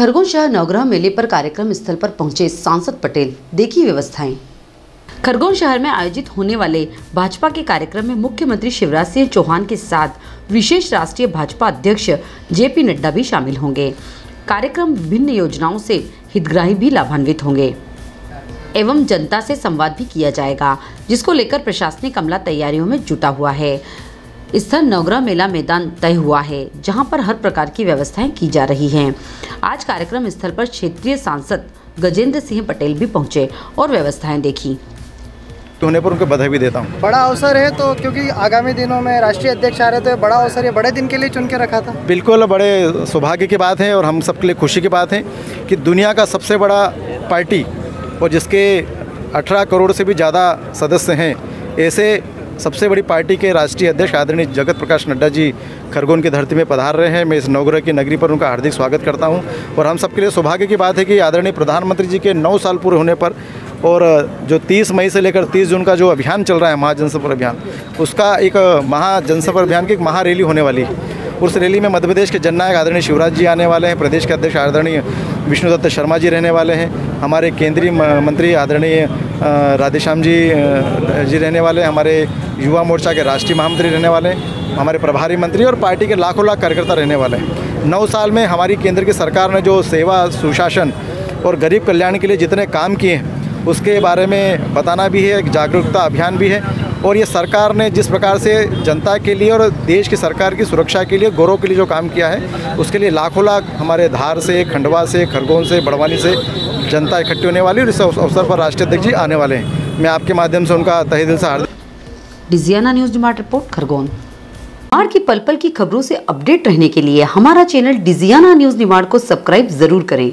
खरगोन शहर नवग्रह मेले पर कार्यक्रम स्थल पर पहुँचे सांसद पटेल। देखी व्यवस्थाएँ। खरगोन शहर में आयोजित होने वाले भाजपा के कार्यक्रम में मुख्यमंत्री शिवराज सिंह चौहान के साथ विशेष राष्ट्रीय भाजपा अध्यक्ष जेपी नड्डा भी शामिल होंगे। कार्यक्रम विभिन्न योजनाओं से हितग्राही भी लाभान्वित होंगे। एवं जनता से संवाद भी किया जाएगा, जिसको लेकर प्रशासनिक अमला तैयारियों में जुटा हुआ है। स्थल नवग्रह मेला मैदान तय हुआ है जहाँ पर हर प्रकार की व्यवस्थाएँ की जा रही हैं। आज कार्यक्रम स्थल पर क्षेत्रीय सांसद गजेंद्र सिंह पटेल भी पहुँचे और व्यवस्थाएँ देखी। होने पर उनको बधाई भी देता हूँ। बड़ा अवसर है तो क्योंकि आगामी दिनों में राष्ट्रीय अध्यक्ष आ रहे थे बड़ा अवसर है बड़े दिन के लिए चुन के रखा था। बिल्कुल बड़े सौभाग्य की बात है और हम सबके लिए खुशी की बात है कि दुनिया का सबसे बड़ा पार्टी और जिसके 18 करोड़ से भी ज़्यादा सदस्य हैं ऐसे सबसे बड़ी पार्टी के राष्ट्रीय अध्यक्ष आदरणीय जगत प्रकाश नड्डा जी खरगोन की धरती में पधार रहे हैं। मैं इस नवग्रह की नगरी पर उनका हार्दिक स्वागत करता हूँ और हम सबके लिए सौभाग्य की बात है कि आदरणीय प्रधानमंत्री जी के नौ साल पूरे होने पर और जो 30 मई से लेकर 30 जून का जो अभियान चल रहा है महाजनसंपर्क अभियान, उसका एक महाजनसंपर्क अभियान की एक महारैली होने वाली है। उस रैली में मध्य प्रदेश के जननायक आदरणीय शिवराज जी आने वाले हैं, प्रदेश के अध्यक्ष आदरणीय विष्णुदत्त शर्मा जी रहने वाले हैं, हमारे केंद्रीय मंत्री आदरणीय राधेश्याम जी जी रहने वाले हैं, हमारे युवा मोर्चा के राष्ट्रीय महामंत्री रहने वाले हैं हमारे प्रभारी मंत्री और पार्टी के लाखों लाख कार्यकर्ता रहने वाले हैं। नौ साल में हमारी केंद्र की सरकार ने जो सेवा, सुशासन और गरीब कल्याण के लिए जितने काम किए हैं, उसके बारे में बताना भी है, एक जागरूकता अभियान भी है और ये सरकार ने जिस प्रकार से जनता के लिए और देश की सरकार की सुरक्षा के लिए गौरव के लिए जो काम किया है, उसके लिए लाखों लाख हमारे धार से, खंडवा से, खरगोन से, बड़वानी से जनता इकट्ठी होने वाली और इस अवसर पर राष्ट्रीय अध्यक्ष जी आने वाले हैं। मैं आपके माध्यम से उनका तहे दिल से हार्दिक डिजियाना न्यूज़ डिमार्ट रिपोर्ट, खरगोन। बिहार की पल पल की खबरों से अपडेट रहने के लिए हमारा चैनल डिजियाना न्यूज़ डिमांड को सब्सक्राइब ज़रूर करें।